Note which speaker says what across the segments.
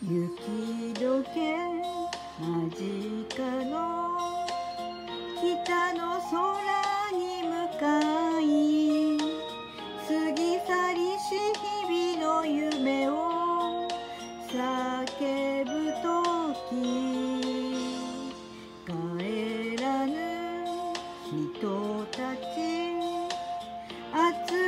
Speaker 1: 雪解け間近の北の空に向かい過ぎ去りし日々の夢を叫ぶ時帰らぬ人たち熱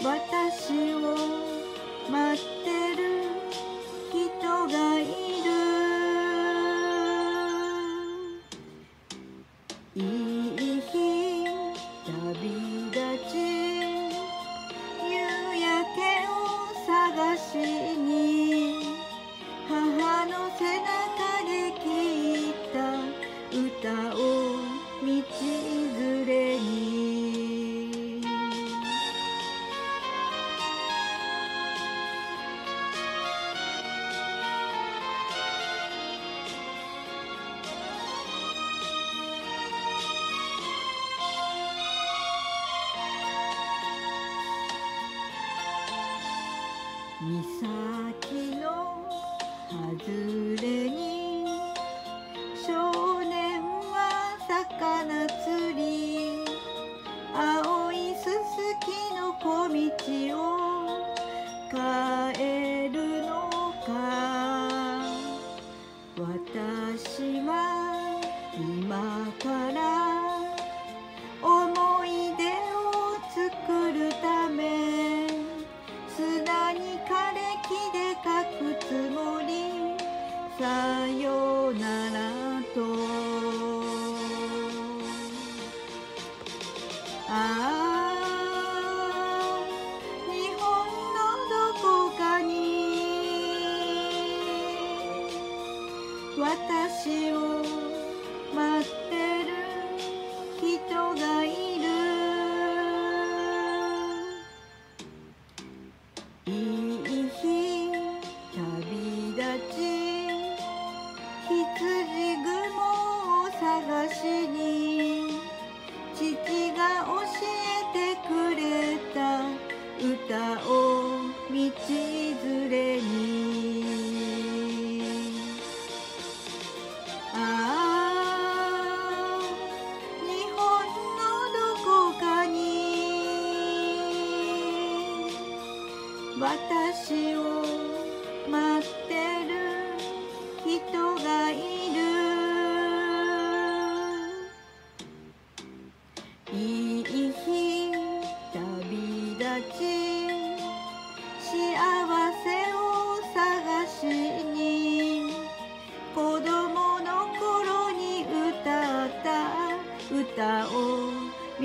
Speaker 1: 私を待ってる人がいる。岬の外れに少年は魚釣り青いすすきの小道を帰る私を待ってる人がいる。私を待ってる。人がいるいい日旅立ち。幸せを探しに子供の頃に歌った歌を道